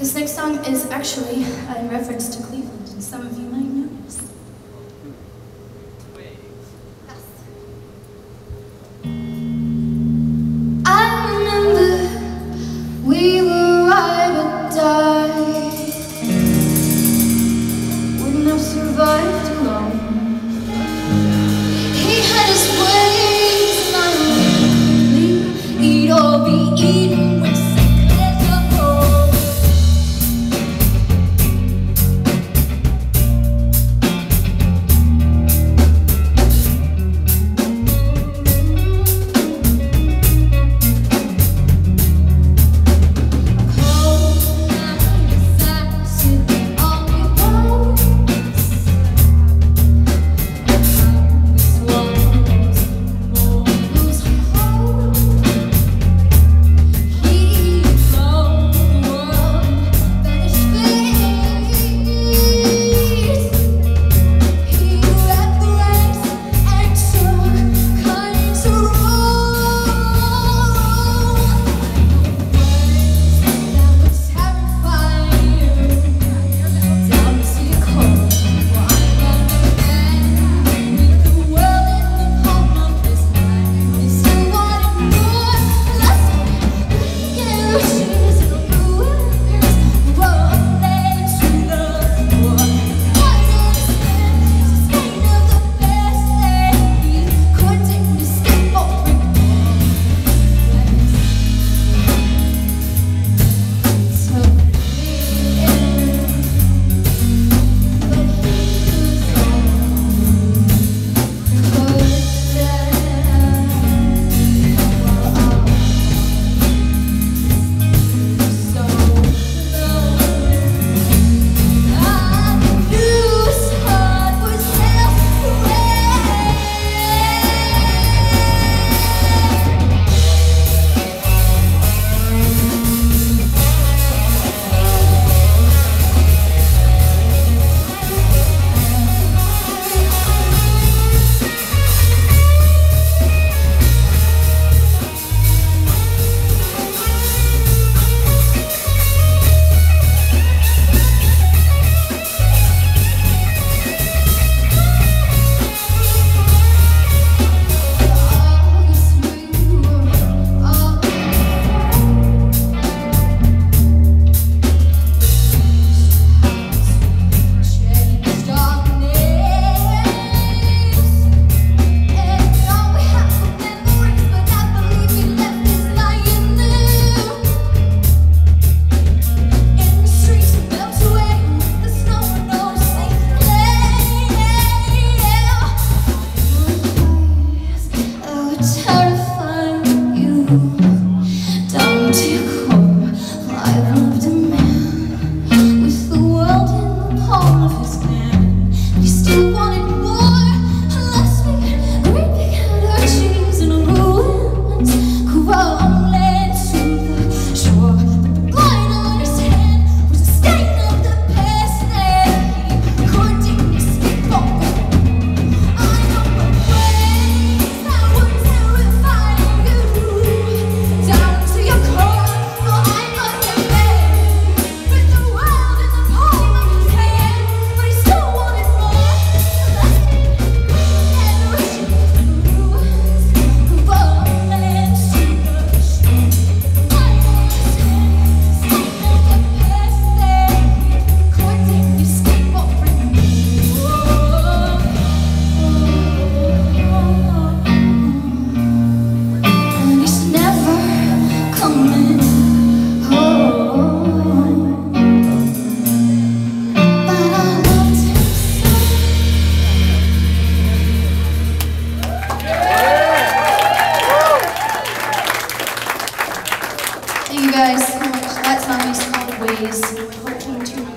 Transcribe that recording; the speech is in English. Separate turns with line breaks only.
This next song is actually in reference to Cleveland, and some of you might off. Thank you guys so much. That's song is called Ways. We're